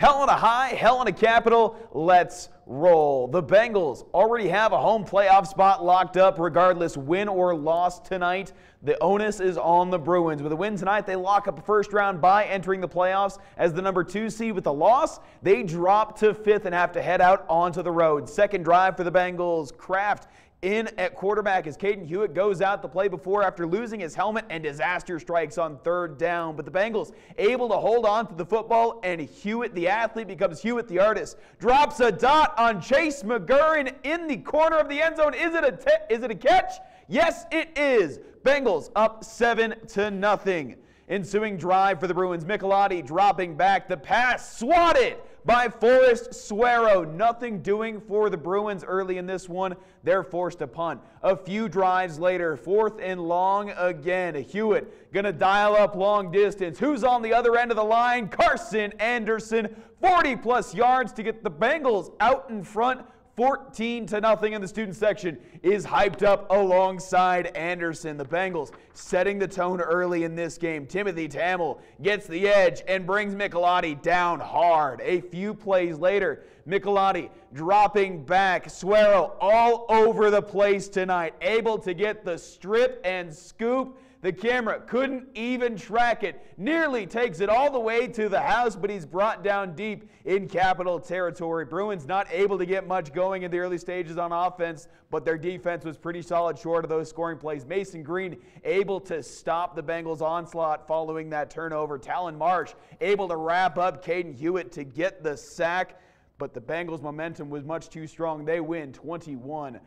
Helena High, Helena Capital, let's roll. The Bengals already have a home playoff spot locked up regardless win or loss tonight. The onus is on the Bruins. With a win tonight, they lock up a first round bye entering the playoffs as the number two seed. With a loss, they drop to fifth and have to head out onto the road. Second drive for the Bengals. Kraft in at quarterback as Caden Hewitt goes out the play before after losing his helmet and disaster strikes on third down. But the Bengals able to hold on to the football and Hewitt, the athlete, becomes Hewitt, the artist. Drops a dot on Chase McGurran in the corner of the end zone. Is it a is it a catch? Yes, it is. Bengals up seven to nothing. Ensuing drive for the Bruins. Michelotti dropping back the pass, swatted by Forrest Suero. Nothing doing for the Bruins early in this one. They're forced to punt. A few drives later, fourth and long again. Hewitt going to dial up long distance. Who's on the other end of the line? Carson Anderson, 40 plus yards to get the Bengals out in front 14 to nothing in the student section is hyped up alongside Anderson. The Bengals setting the tone early in this game. Timothy Tamil gets the edge and brings Michelotti down hard. A few plays later, Michelotti dropping back. Suero all over the place tonight, able to get the strip and scoop the camera couldn't even track it. Nearly takes it all the way to the house, but he's brought down deep in capital territory. Bruins not able to get much going in the early stages on offense, but their defense was pretty solid short of those scoring plays. Mason Green able to stop the Bengals' onslaught following that turnover. Talon Marsh able to wrap up Caden Hewitt to get the sack, but the Bengals' momentum was much too strong. They win 21